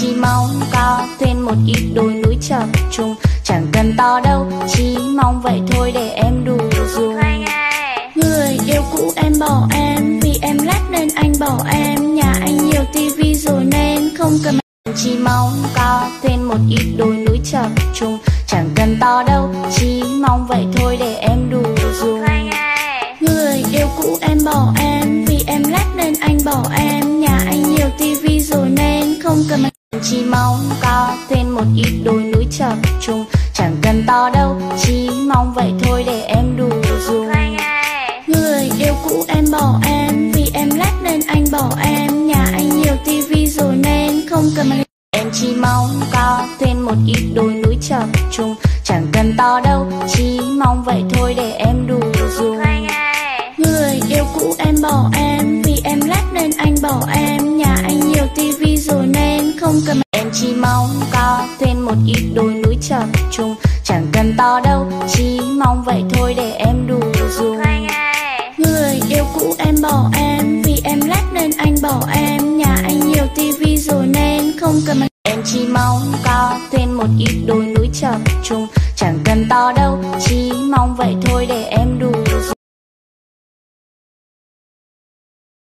chỉ mong có thêm một ít đôi núi chập trùng. Chẳng cần to đâu, chỉ mong vậy thôi để em đủ dùng Người yêu cũ em bỏ em Vì em lát nên anh bỏ em. Nhà anh nhiều tivi rồi nên không cần chỉ mong có thêm một ít đôi núi chập trùng. Chẳng cần to đâu, chỉ mong vậy thôi để em đủ dùng Người yêu cũ em bỏ em Vì em lát nên anh bỏ em. Nhà anh nhiều tivi rồi nên không cần chỉ mong có thêm một ít đôi núi chập trùng. Chẳng cần to đâu, chỉ mong vậy thôi để em đủ dùng. Người yêu cũ em bỏ em Vì em lát nên anh bỏ em. Nhà anh nhiều tivi rồi nên không cần Em chỉ mong có thêm một ít đôi núi chập trùng. Chẳng cần to đâu, chỉ mong vậy thôi để em đủ dùng. Người yêu cũ em bỏ em Vì em lát nên anh bỏ em không cần Em chỉ mong có thêm một ít đồi núi chập trùng. Chẳng cần to đâu, chỉ mong vậy thôi để em đủ dùng Người yêu cũ em bỏ em Vì em lát nên anh bỏ em. Nhà anh nhiều tivi rồi nên không cần Em chỉ mong có thêm một ít đồi núi chập trùng. Chẳng cần to đâu, chỉ mong vậy thôi